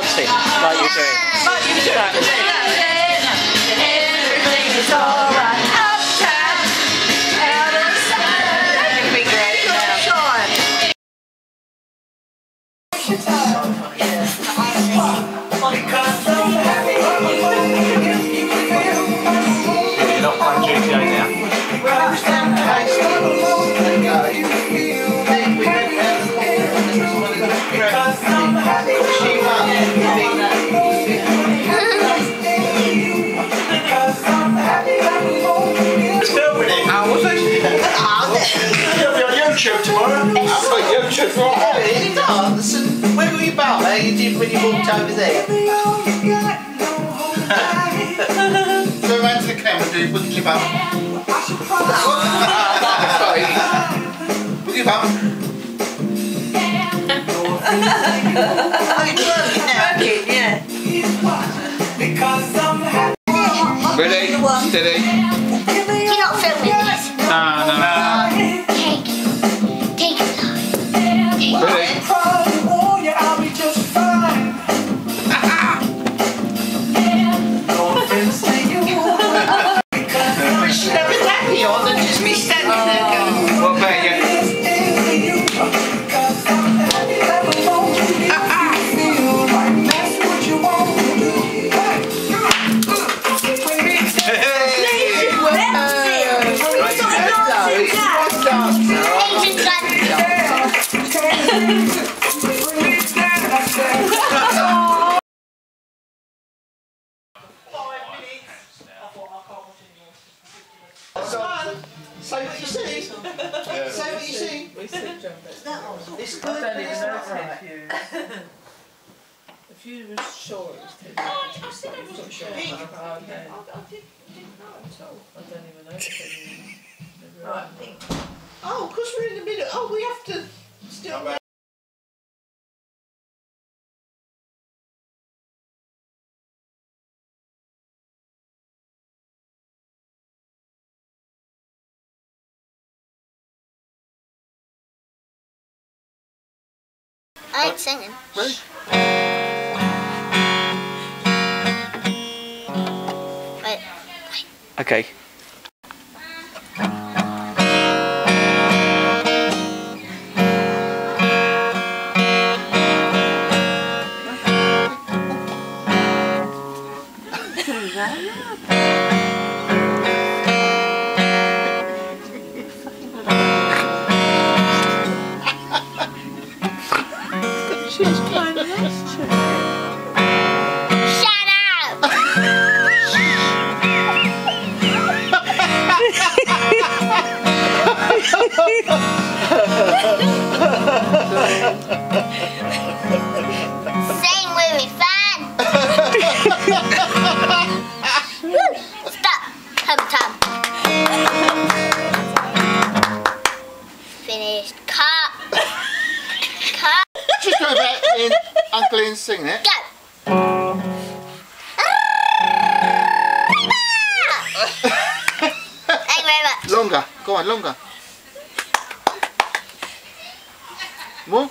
dancing like you're doing. Like you do. Everything's alright. Uptown, out of when you walked over there. Go around to the camera, do wiggle your bum. Sorry. Wiggle your bum. Oh, you're working now. Working, yeah. Ready? Steady. You're not filming this. No, no. Take Say what you see. Say what you see. We sit jump it. It's I good, don't but even it's know not if right. you. If you were sure it was ten, I said I wasn't sure. Oh, okay. I don't even know if you. Right. Oh, because we're in the middle. Oh, we have to still. I ain't singing. Wait. Okay. Shut up! Sing with me! Woo! Stop! Come. Finished. Cut! Just go back in Uncle Ian singing it. Go! Thank you very much. Longer. Go on, longer. More?